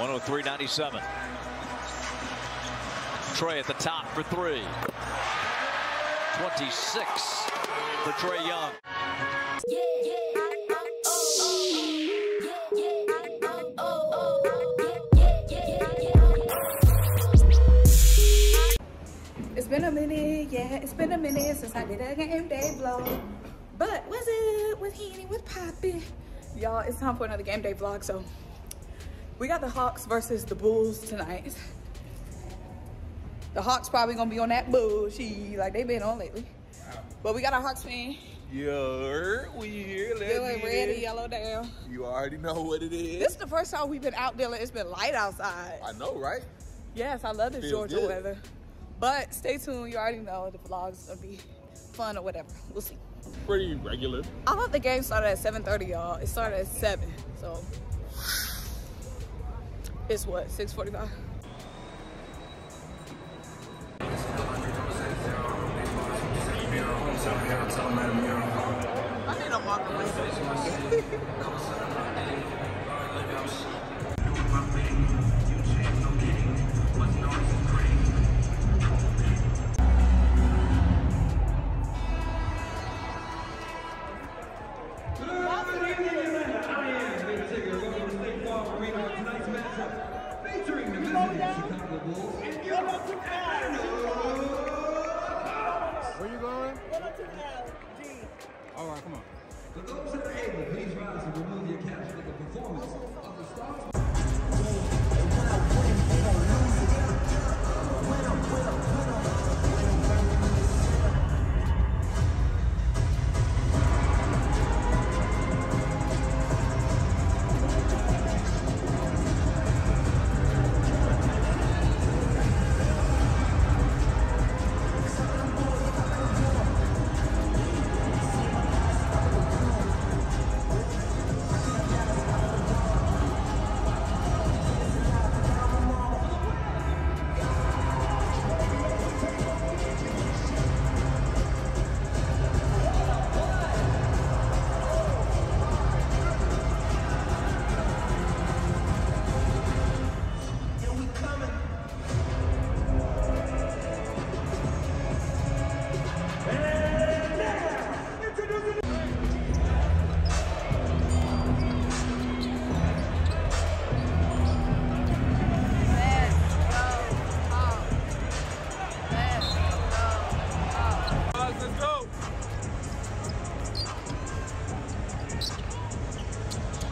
103.97. Trae at the top for three. 26 for Trae Young. It's been a minute, yeah, it's been a minute since I did a game day vlog. But what's up with Henny, with Poppy? Y'all, it's time for another game day vlog. So we got the Hawks versus the Bulls tonight. The Hawks probably gonna be on that bullshit like they been on lately. But we got our Hawks fan. Yo, we here. Let's Feeling red and yellow down. You already know what it is. This is the first time we've been out there. It's been light outside. I know, right? Yes, I love this Feels Georgia good. weather. But stay tuned. You already know the vlog's gonna be fun or whatever. We'll see. Pretty regular. I thought the game started at 7:30, y'all. It started at 7, so it's what 6:45. I need to walk away. All right, come on. For those that are able, please rise and remove your caps for the performance of the stars.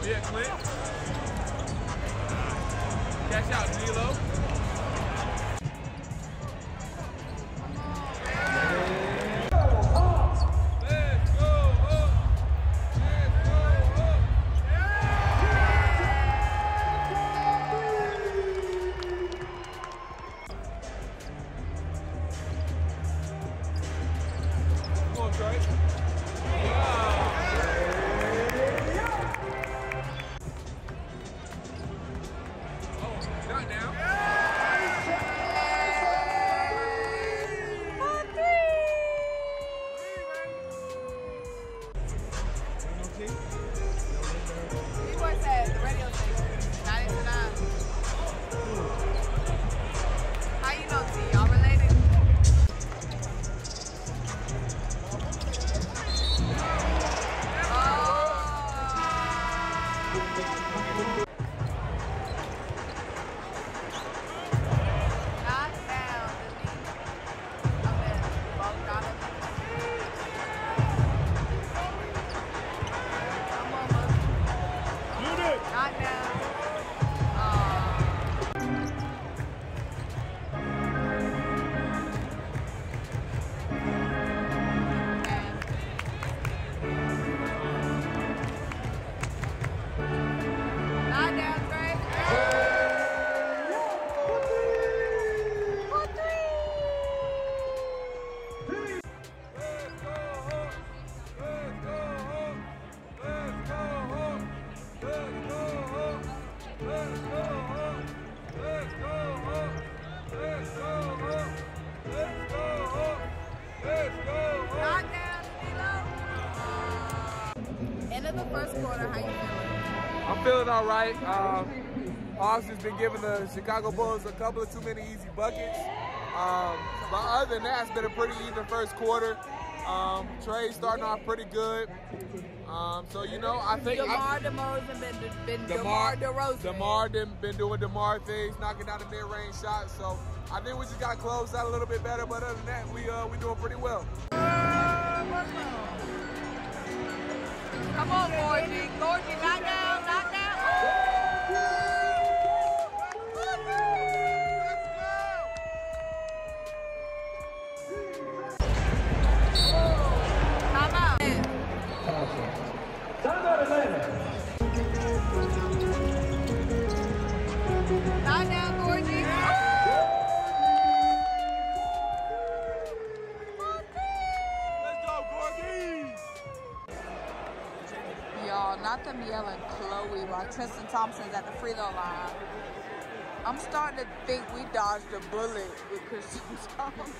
Yeah, Clint. Catch out, D'Lo. The first quarter, how you feeling? I'm feeling all right. Um, has been giving the Chicago Bulls a couple of too many easy buckets. Um, but other than that, it's been a pretty even first quarter. Um, Trae starting off pretty good. Um, so you know, I think DeMar DeRozan been, been DeMar, DeMar DeRozan. DeMar done been doing DeMar things, knocking down the mid-range shots. So I think we just got to close out a little bit better. But other than that, we uh, we doing pretty well. Come on, Gorgui. Gorgui, not down. Not them yelling Khloe while Tristan Thompson's at the free throw line. I'm starting to think we dodged a bullet with Tristan Thompson.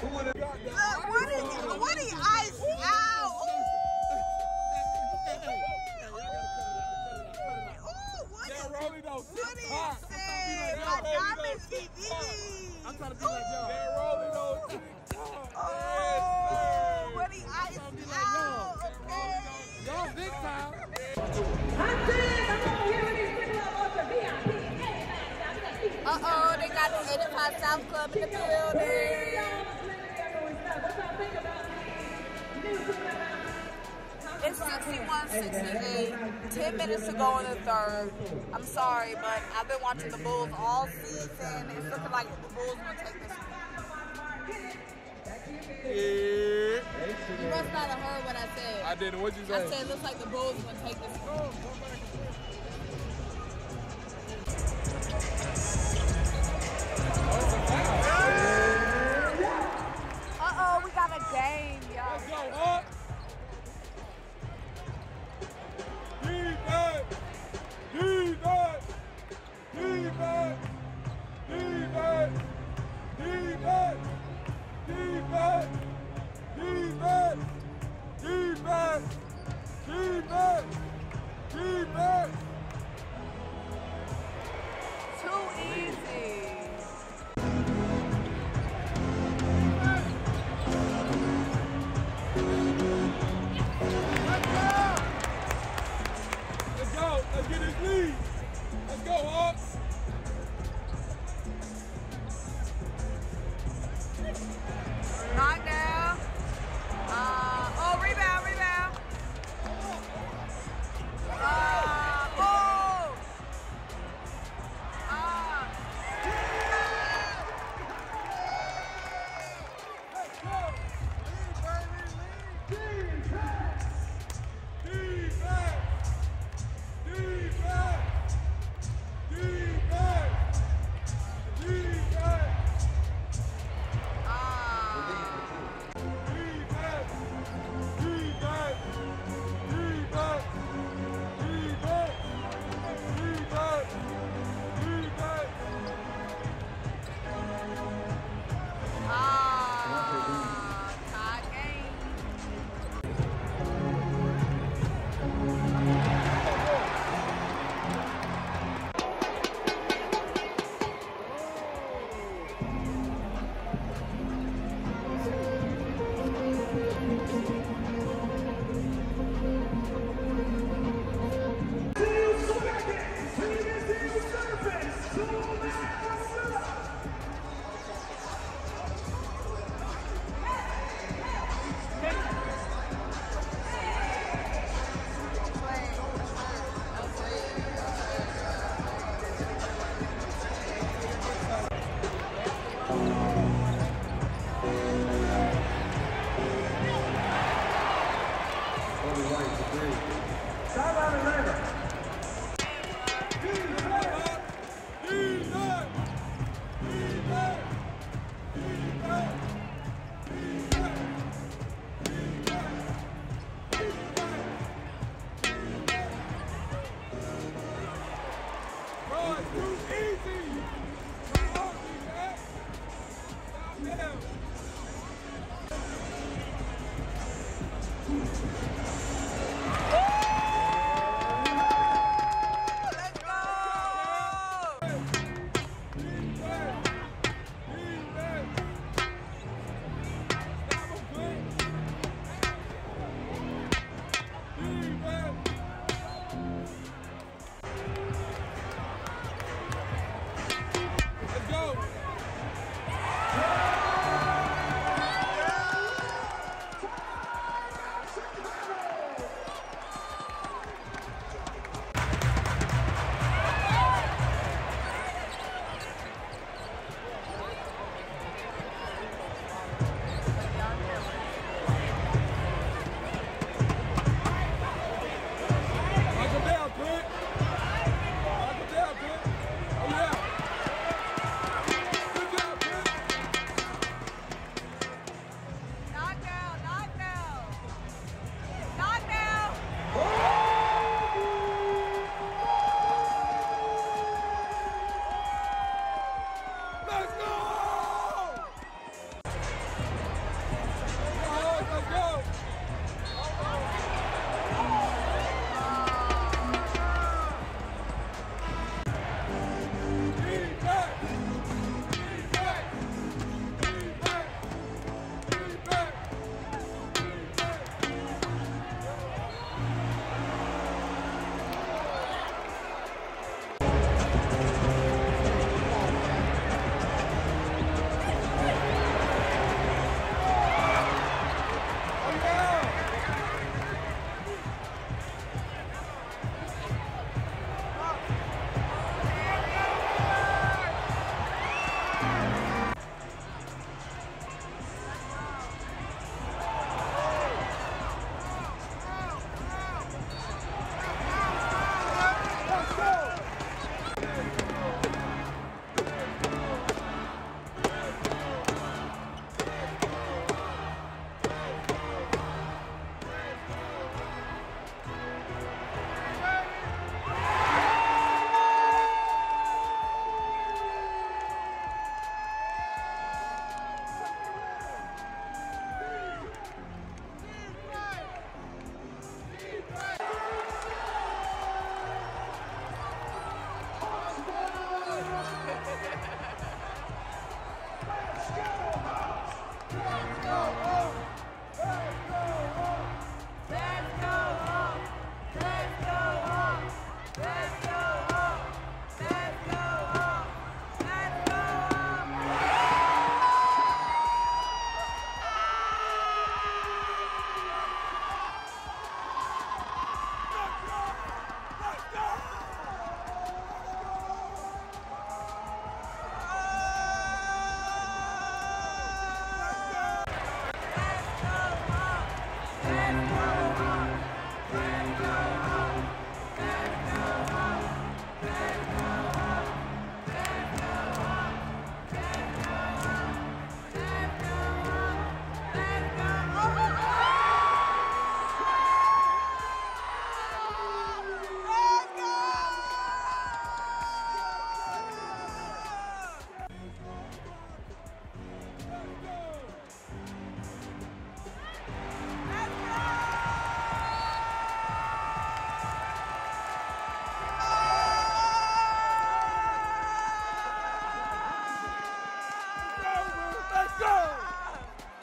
Who would have got the Look, what is what is ice out? Ooh, what is Rolling those what is it? My diamonds be big. I'm trying to be like y'all. They're rolling those Oh, what is ice out? Okay. Y'all big time. I'm Tim. I'm over here with these people up the VIP. Uh oh, they got the 85 South Club in the building. 68. 10 minutes to go in the third. I'm sorry, but I've been watching the Bulls all season. It's looking like the Bulls will take this. Yeah. You must not have heard what I said. I didn't. What'd you I said it looks like the Bulls will take this. Uh